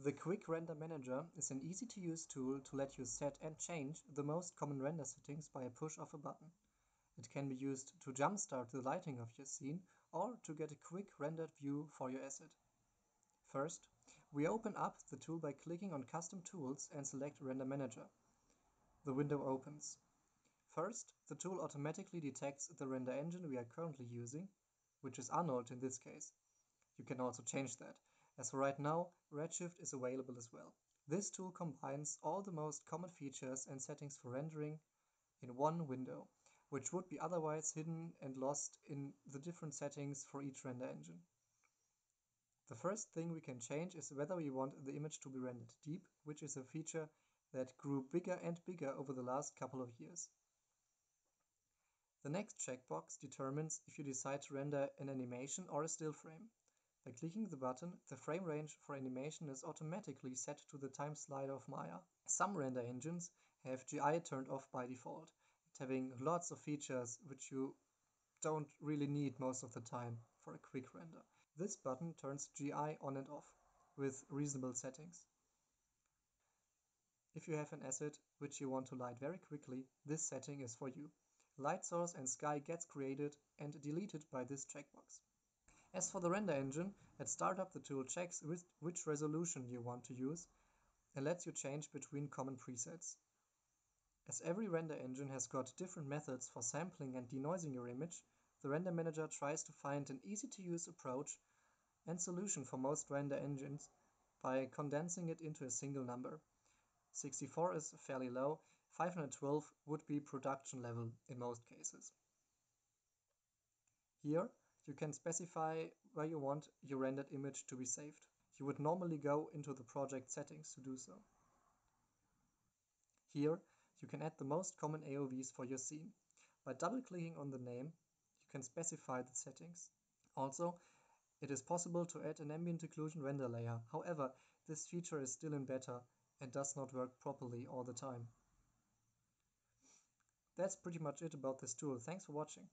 The Quick Render Manager is an easy-to-use tool to let you set and change the most common render settings by a push of a button. It can be used to jumpstart the lighting of your scene or to get a quick rendered view for your asset. First, we open up the tool by clicking on Custom Tools and select Render Manager. The window opens. First, the tool automatically detects the render engine we are currently using, which is Arnold in this case. You can also change that. As for right now, Redshift is available as well. This tool combines all the most common features and settings for rendering in one window, which would be otherwise hidden and lost in the different settings for each render engine. The first thing we can change is whether we want the image to be rendered deep, which is a feature that grew bigger and bigger over the last couple of years. The next checkbox determines if you decide to render an animation or a still frame. By clicking the button, the frame range for animation is automatically set to the time slider of Maya. Some render engines have GI turned off by default, having lots of features which you don't really need most of the time for a quick render. This button turns GI on and off with reasonable settings. If you have an asset which you want to light very quickly, this setting is for you. Light source and sky gets created and deleted by this checkbox. As for the render engine, at startup the tool checks which resolution you want to use and lets you change between common presets. As every render engine has got different methods for sampling and denoising your image, the render manager tries to find an easy-to-use approach and solution for most render engines by condensing it into a single number. 64 is fairly low, 512 would be production level in most cases. Here, you can specify where you want your rendered image to be saved. You would normally go into the project settings to do so. Here, you can add the most common AOVs for your scene. By double-clicking on the name, you can specify the settings. Also, it is possible to add an ambient occlusion render layer. However, this feature is still in beta and does not work properly all the time. That's pretty much it about this tool. Thanks for watching.